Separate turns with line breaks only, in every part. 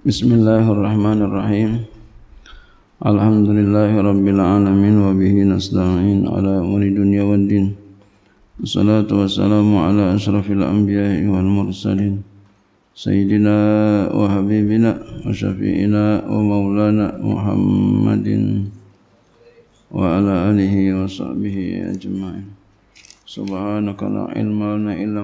Bismillahirrahmanirrahim. Alhamdulillahi Rabbil Alamin Wa bihi nasta'in ala umri dunia wa din. Assalatu wassalamu ala ashrafil anbiya wal mursalin. Sayyidina wa habibina wa syafi'ina wa maulana Muhammadin Wa ala alihi wa sahbihi ajma'in. Subhanaka la ilma lana illa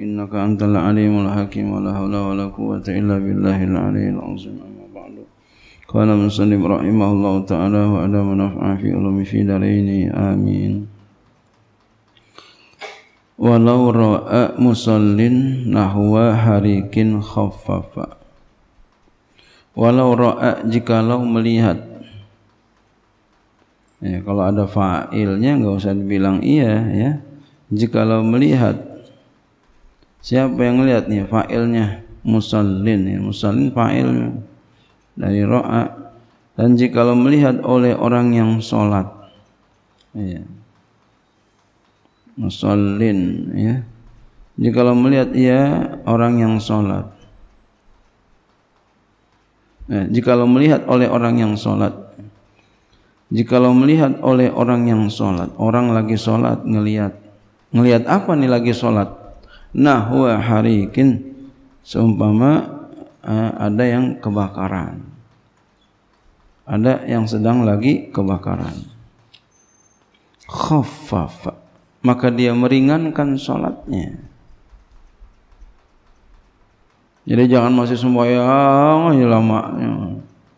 إنك أنت العليم الحكيم ولا حول ولا قوة إلا بالله العلي العظيم أما بعد قال مسلم رحمه الله تعالى وأدام نفعا في علوم في دارين آمين ولو رأى مصل نحو حريك خفف walau ra'a jikalau melihat ya, kalau ada fa'ilnya nggak usah dibilang iya ya jikalau melihat Siapa yang lihat nih fa'ilnya musallin ya. Musallin fa'il dari ro'a dan jikalau melihat oleh orang yang sholat ya. musallin ya jikalau melihat ia orang yang sholat ya. jikalau melihat oleh orang yang sholat jikalau melihat oleh orang yang sholat orang lagi sholat ngelihat ngelihat apa nih lagi sholat nahwa harikin seumpama uh, ada yang kebakaran. Ada yang sedang lagi kebakaran. Khaffafa. Maka dia meringankan sholatnya. Jadi jangan masih sembahyang ya lama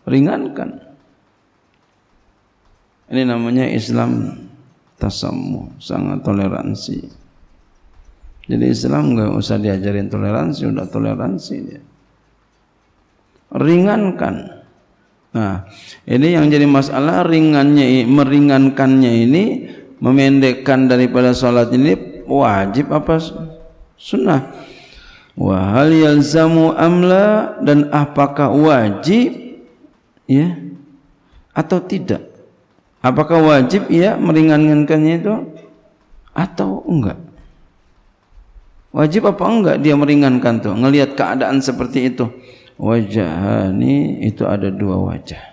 ringankan. Ini namanya Islam tasamu sangat toleransi jadi Islam nggak usah diajarin toleransi, udah toleransi dia. Ringankan. Nah, ini yang jadi masalah ringannya, meringankannya ini, memendekkan daripada sholat ini wajib apa sunnah? Wahal yalzamu amla dan apakah wajib ya atau tidak? Apakah wajib ya meringankannya itu atau enggak? Wajib apa enggak dia meringankan tuh? Ngelihat keadaan seperti itu. Wajahani itu ada dua wajah.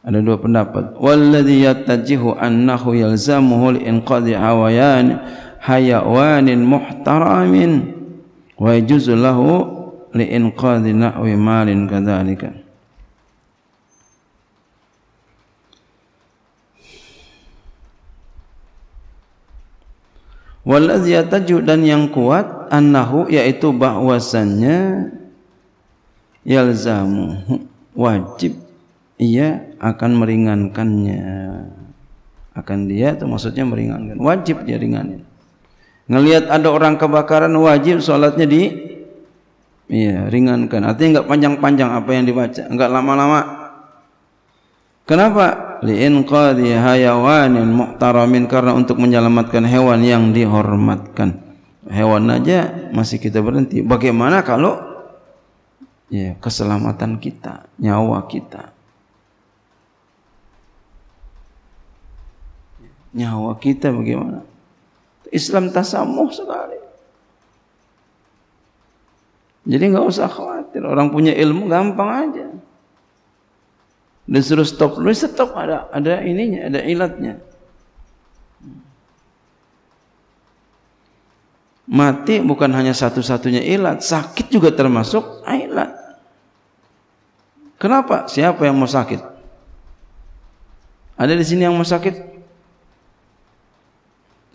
Ada dua pendapat. Walladhi yattajihu annahu yalzamuhu li'inqadhi hawayan hayawanin muhtaramin wa yajuzu lahu li'inqadhi na'wi malin kadzalika. Waladzi yataju dan yang kuat annahu yaitu bahwasannya yalzamu wajib. Ia akan meringankannya. Akan dia itu maksudnya meringankan. Wajib dia ringanin ngelihat ada orang kebakaran wajib sholatnya di iya ringankan. Artinya enggak panjang-panjang apa yang dibaca. Enggak lama-lama. Kenapa? Li'inqadhi hayawanin muhtaramin karena untuk menyelamatkan hewan yang dihormatkan. Hewan aja masih kita berhenti. Bagaimana kalau ya keselamatan kita, nyawa kita. Nyawa kita bagaimana? Islam tasamuh sekali. Jadi nggak usah khawatir. Orang punya ilmu gampang aja disuruh stop. Lu stop ada ada ininya ada ilatnya. Mati bukan hanya satu-satunya ilat sakit juga termasuk ilat. Kenapa? Siapa yang mau sakit? Ada di sini yang mau sakit?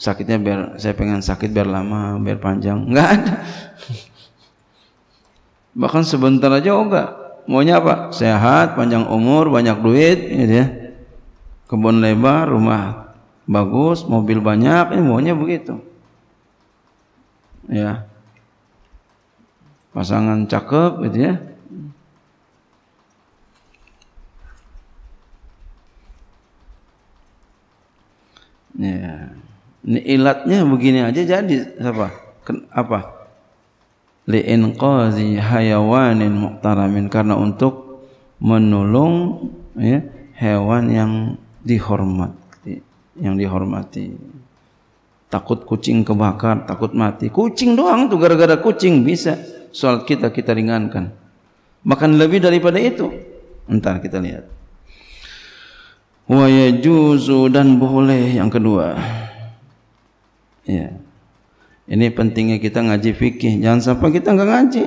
Sakitnya biar saya pengen sakit biar lama biar panjang. Enggak ada. Bahkan sebentar aja oh enggak maunya apa? Sehat, panjang umur, banyak duit, gitu ya. Kebun lebar, rumah bagus, mobil banyak, ini maunya begitu. Ya. Pasangan cakep gitu ya. Ya. Ini ilatnya begini aja jadi apa? Apa? Li'inqazi hayawanin muqtaramin karena untuk menolong ya, hewan yang dihormati yang dihormati takut kucing kebakar takut mati kucing doang tuh gara-gara kucing bisa Salat kita kita ringankan. Bahkan lebih daripada itu. Entar kita lihat. Wa yajuzu dan boleh yang kedua. Ya. Ini pentingnya kita ngaji fikih. Jangan sampai kita enggak ngaji.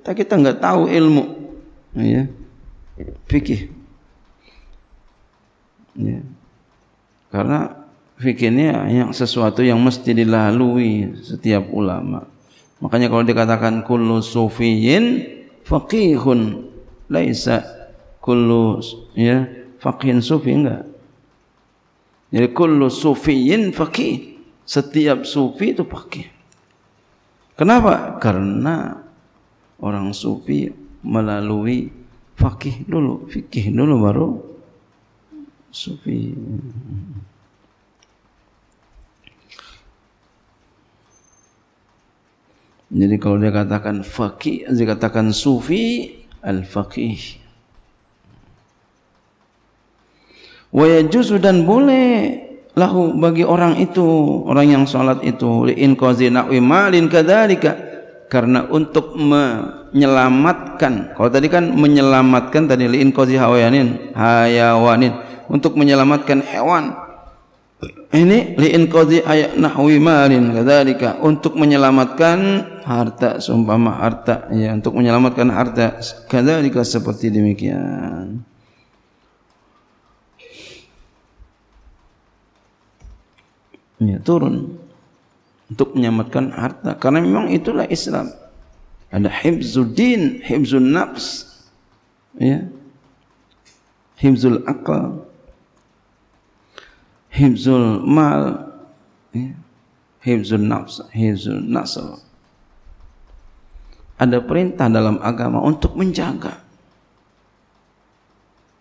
Kita enggak tahu ilmu. Ya. Fikih. Ya. Karena fikih ini yang sesuatu yang mesti dilalui setiap ulama. Makanya kalau dikatakan kullu sufiyin faqihun laisa kullu ya faqihin sufi enggak. Jadi kullu sufiyin faqih. Setiap sufi itu faqih. Kenapa? Karena orang sufi melalui faqih dulu, fikih dulu baru sufi. Jadi kalau dia katakan faqih, dia katakan sufi al-faqih. Wa yajuzu dan boleh lahu bagi orang itu, orang yang salat itu liin qazi na'wi malin kadzalika karena untuk menyelamatkan. Kalau tadi kan menyelamatkan tadi liin qazi hayawanin, hayawanin untuk menyelamatkan hewan ini liin qadhi ayat nahwi malin kadzalika untuk menyelamatkan harta seumpama harta ya untuk menyelamatkan harta kadzalika seperti demikian ya turun untuk menyelamatkan harta. Karena memang itulah Islam. Ada hifzuddin hifzun nafs. Ya. Hifzul akal. Hifzul mal. Ya. hifzul nafs hifzul nasl ada perintah dalam agama untuk menjaga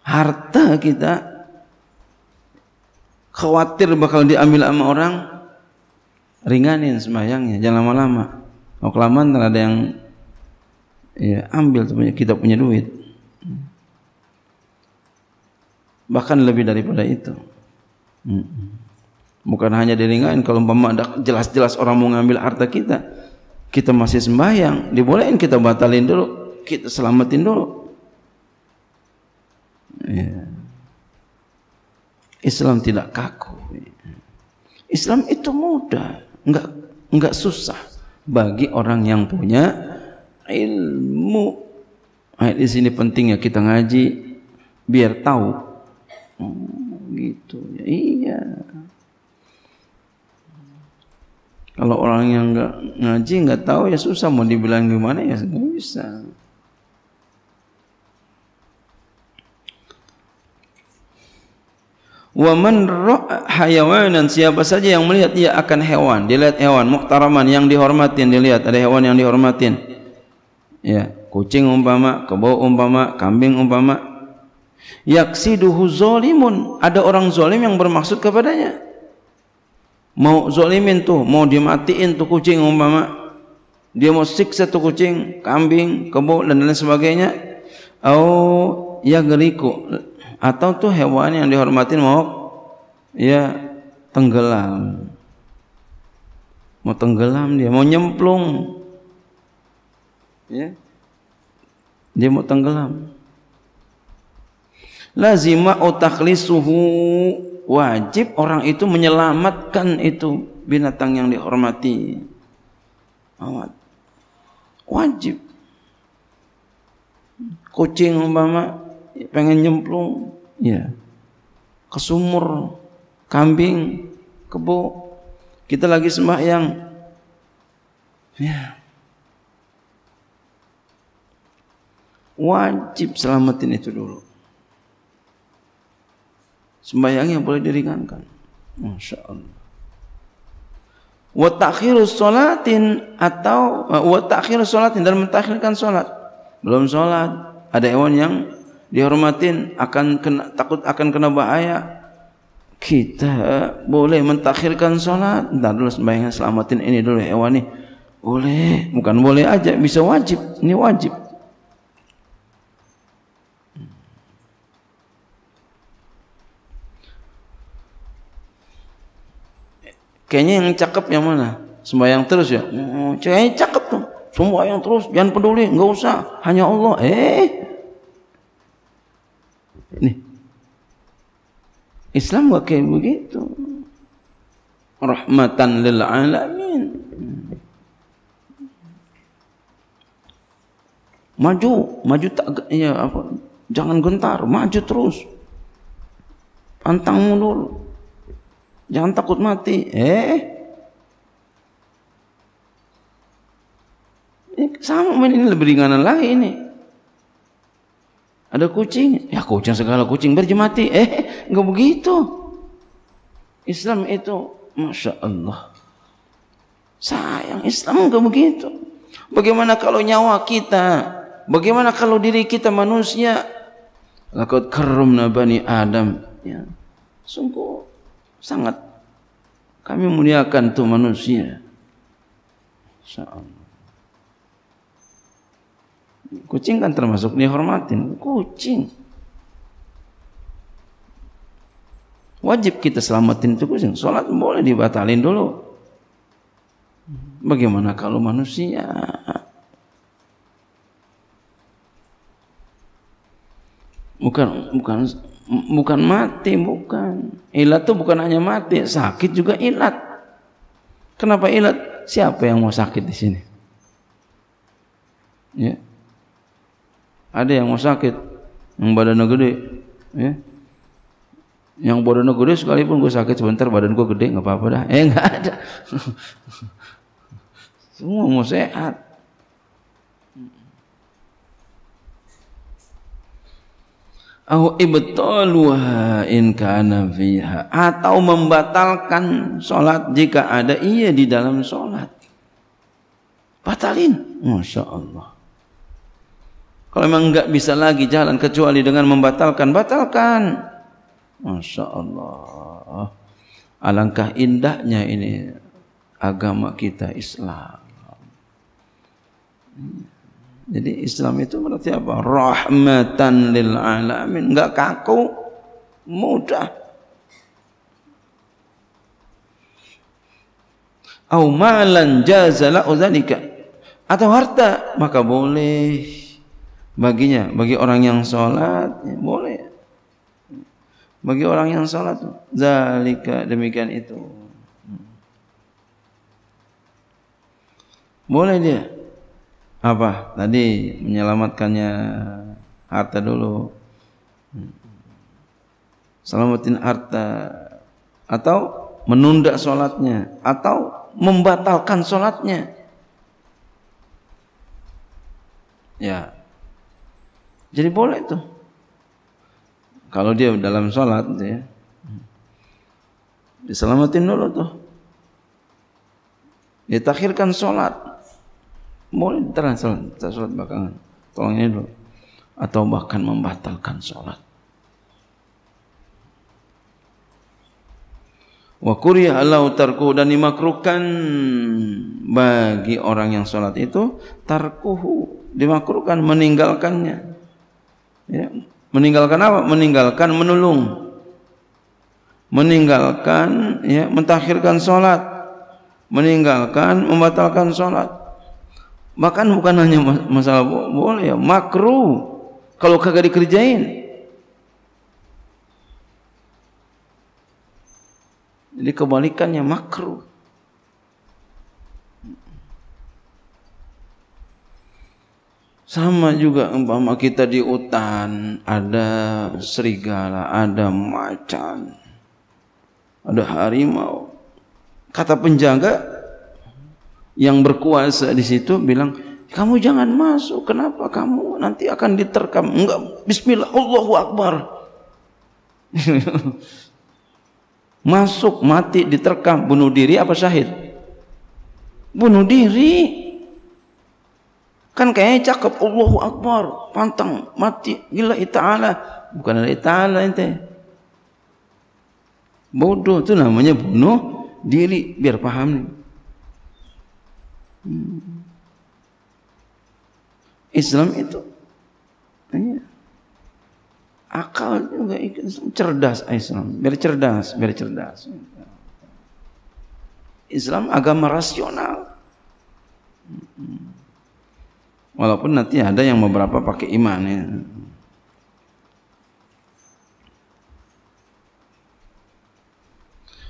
harta kita khawatir bakal diambil sama orang ringanin sembahyangnya jangan lama-lama kalau kelamaan ada yang ya ambil kita punya duit bahkan lebih daripada itu Bukan hanya diringain kalau umpama jelas-jelas orang mau ngambil harta kita, kita masih sembahyang, dibolehin kita batalin dulu, kita selamatin dulu. Ya. Islam tidak kaku. Islam itu mudah, enggak enggak susah bagi orang yang punya ilmu. Ayat di sini pentingnya kita ngaji biar tahu. Hmm gitu ya iya kalau orang yang nggak ngaji nggak tahu ya susah mau dibilang gimana ya nggak bisa Wa man hayawanan siapa saja yang melihat ia akan hewan, dilihat hewan muhtaraman yang dihormatin, dilihat ada hewan yang dihormatin. Ya, kucing umpama, kebo umpama, kambing umpama, yaksiduhu zalimun ada orang zalim yang bermaksud kepadanya. Mau zalimin tuh mau dimatiin tuh kucing umpama. Dia mau siksa tuh kucing kambing kebo dan lain sebagainya. Atau ya geriku atau tuh hewan yang dihormatin mau ya tenggelam. Mau tenggelam dia mau nyemplung. Ya. Dia mau tenggelam. Lazima utakhlisuhu. Wajib orang itu menyelamatkan itu binatang yang dihormati. Wajib. Kucing umpama pengen nyemplung ya ke sumur kambing kebo kita lagi sembahyang ya wajib selamatin itu dulu sembahyangnya boleh diringankan. Masya Allah. Wa ta'khirus salatin atau wa ta'khirus salatin dan mentakhirkan salat. Belum salat, ada hewan yang dihormatin akan kena, takut akan kena bahaya. Kita boleh mentakhirkan salat. Entar dulu sembahyangnya selamatin ini dulu hewan ini. Boleh, bukan boleh aja, bisa wajib. Ini wajib. Kayaknya yang cakep yang mana? Sembahyang terus ya. Kayaknya cakep tuh. semua yang terus, jangan peduli, nggak usah, hanya Allah. Eh, Islam gak kayak begitu. Rahmatan lil alamin. Maju, maju tak ya apa? Jangan gentar, maju terus. Pantang mundur. Jangan takut mati. Eh, ini sama ini lebih ringanan lagi ini. Ada kucing, ya kucing segala kucing berjemati. Eh, enggak begitu. Islam itu, masya Allah. Sayang, Islam enggak begitu. Bagaimana kalau nyawa kita? Bagaimana kalau diri kita manusia? Lakot karumna bani Adam. Ya. Sungguh sangat kami muliakan tuh manusia. Insyaallah. Kucing kan termasuk dihormatin. Kucing. Wajib kita selamatin itu kucing. Sholat boleh dibatalin dulu. Bagaimana kalau manusia? Bukan bukan bukan mati, bukan. Ilat itu bukan hanya mati, sakit juga ilat. Kenapa ilat? Siapa yang mau sakit di sini? Ya. Ada yang mau sakit, yang badannya gede, ya. Yang badannya gede sekalipun gue sakit sebentar badan gue gede nggak apa-apa dah. Eh nggak ada. Semua mau sehat. Au ibtaluha in kana fiha atau membatalkan salat jika ada ia di dalam salat. Batalin. Masya Allah. Kalau memang enggak bisa lagi jalan kecuali dengan membatalkan, batalkan. Masya Allah. Alangkah indahnya ini agama kita Islam. Jadi Islam itu berarti apa? Rahmatan lil alamin. Enggak kaku, mudah. Au malan jazala Atau harta, maka boleh baginya bagi orang yang sholat ya, boleh bagi orang yang sholat zalika demikian itu. Boleh dia. Apa? Tadi menyelamatkannya harta dulu. Selamatin harta. Atau menunda sholatnya atau membatalkan sholatnya ya. Jadi boleh tuh. Kalau dia dalam sholat ya. Diselamatin dulu tuh. Ditakhirkan sholat. Boleh terang sholat, sholat belakangan. Tolong ini dulu. Atau bahkan membatalkan sholat. Wa kuriya Allah tarku dan dimakruhkan bagi orang yang sholat itu tarkuhu dimakruhkan meninggalkannya Ya. Meninggalkan apa? Meninggalkan menolong. Meninggalkan ya, mentakhirkan sholat. Meninggalkan membatalkan sholat. Bahkan bukan hanya masalah boleh ya, makruh kalau kagak dikerjain. Jadi kebalikannya makruh. Sama juga umpama kita di hutan ada serigala, ada macan, ada harimau. Kata penjaga yang berkuasa di situ bilang, kamu jangan masuk. Kenapa kamu nanti akan diterkam? Enggak, Bismillah, Allahu Akbar. masuk, mati, diterkam, bunuh diri apa syahid? Bunuh diri. Kan kayaknya cakep Allahu Akbar, pantang, mati, gila ta'ala. Bukan ada ta'ala ente. Bodoh itu namanya bunuh diri biar paham nih. Hmm. Islam itu iya. akal juga cerdas Islam, biar cerdas, biar cerdas. Islam agama rasional. Hmm. Walaupun nanti ada yang beberapa pakai iman ya.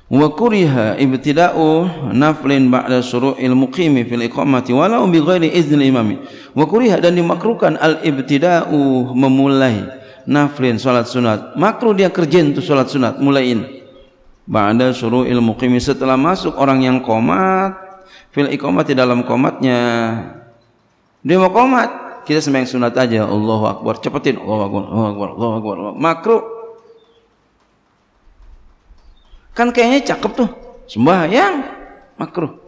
Wa kuriha ibtida'u naflin ba'da suru'il muqimi fil iqamati walau bi ghairi iznil imami. Wa kuriha dan dimakruhkan al ibtida'u memulai naflin salat sunat. Makruh dia kerjain tu salat sunat, mulain. Ba'da suru'il muqimi setelah masuk orang yang komat fil iqamati dalam komatnya. Dia mau komat, kita sembahyang sunat aja. Allahu akbar, cepetin. Allahu akbar, Allahu akbar, Allahu akbar. Makruh Kan kayaknya cakep tuh. Sembahyang makruh.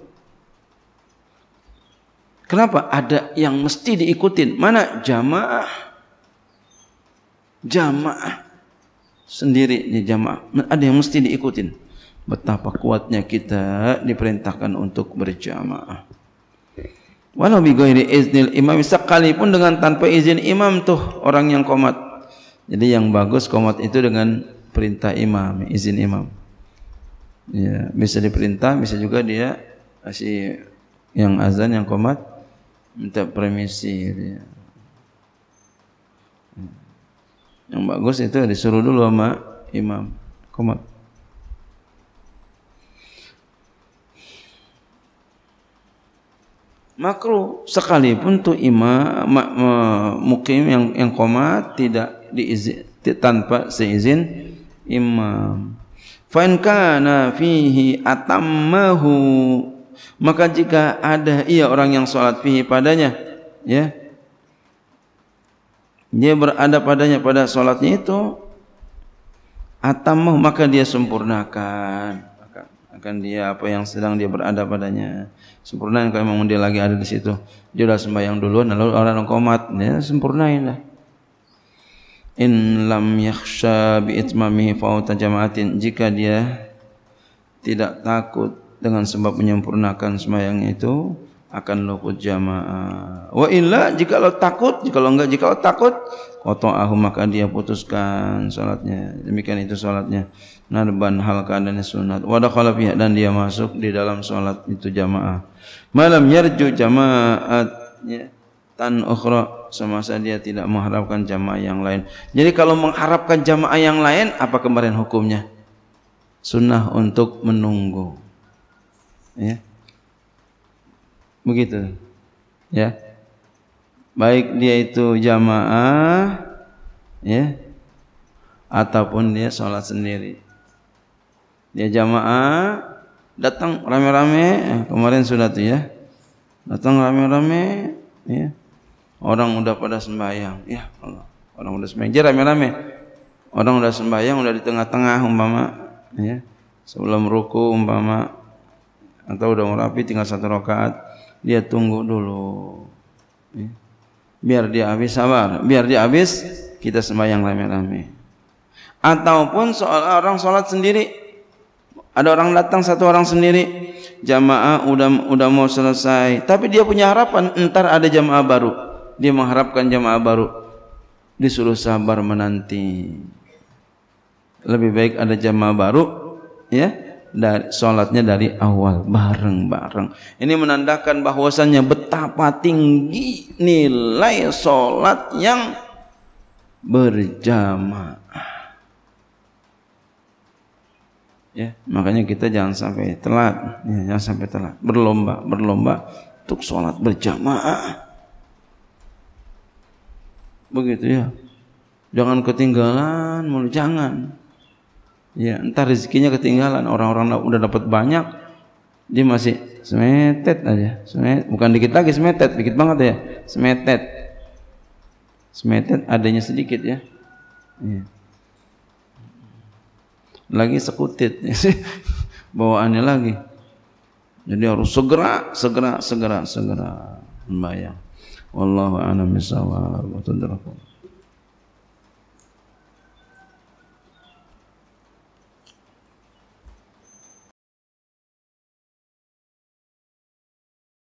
Kenapa? Ada yang mesti diikutin. Mana? Jamaah. Jamaah. Sendiri nih jamaah. Ada yang mesti diikutin. Betapa kuatnya kita diperintahkan untuk berjamaah. Walau bi ghairi iznil imam sekalipun dengan tanpa izin imam tuh orang yang komat. Jadi yang bagus komat itu dengan perintah imam, izin imam ya bisa diperintah bisa juga dia kasih yang azan yang komat minta permisi ya. yang bagus itu disuruh dulu sama imam komat makruh. Sekalipun tuh imam mukim yang yang komat tidak diizin tanpa seizin imam. Fan kana fihi atammahu. Maka jika ada ia orang yang salat fihi padanya ya. Dia berada padanya pada salatnya itu atammahu maka dia sempurnakan. Akan dia apa yang sedang dia berada padanya sempurnakan kalau memang dia lagi ada di situ. Dia sudah sembahyang duluan lalu orang komat. Ya sempurnain lah in lam yakhsha bi itmamihi fauta jama'atin. Jika dia tidak takut dengan sebab menyempurnakan sembahyang itu akan luput jamaah. Wa illa jika lo takut, jika lo enggak jika lo takut, qata'ahu maka dia putuskan salatnya. Demikian itu salatnya. Narban hal keadaannya sunat. Wa dakhala fiha dan dia masuk di dalam salat itu jamaah. Malam yarju jamaatnya tan ukhra semasa dia tidak mengharapkan jamaah yang lain. Jadi kalau mengharapkan jamaah yang lain apa kemarin hukumnya? Sunnah untuk menunggu. Ya. Begitu. Ya. Baik dia itu jamaah ya ataupun dia sholat sendiri. Dia jamaah datang rame-rame kemarin sudah tuh ya. Datang rame-rame ya Orang udah pada sembahyang. Ya Allah. Orang udah sembahyang. Jadi rame-rame. Orang udah sembahyang, udah di tengah-tengah umpama. Ya. Sebelum ruku umpama. Atau udah merapi tinggal satu rakaat. Dia tunggu dulu. Ya. Biar dia habis sabar. Biar dia habis, kita sembahyang rame-rame. Ataupun soal orang sholat sendiri. Ada orang datang satu orang sendiri, jamaah udah udah mau selesai, tapi dia punya harapan entar ada jamaah baru dia mengharapkan jamaah baru disuruh sabar menanti lebih baik ada jamaah baru ya dari salatnya dari awal bareng-bareng. Ini menandakan bahwasannya betapa tinggi nilai salat yang berjamaah. Ya makanya kita jangan sampai telat. Ya, jangan sampai telat. Berlomba berlomba untuk sholat berjamaah. Begitu ya. Jangan ketinggalan mulu jangan ya entar rezekinya ketinggalan. Orang-orang udah dapat banyak dia masih semetet aja. Semetet bukan dikit lagi semetet. Dikit banget ya. Semetet. Semetet adanya sedikit ya, ya. lagi sekutit. Bawaannya lagi. Jadi harus segera segera segera segera. Membayar wallahu a'lam bishawab. Wa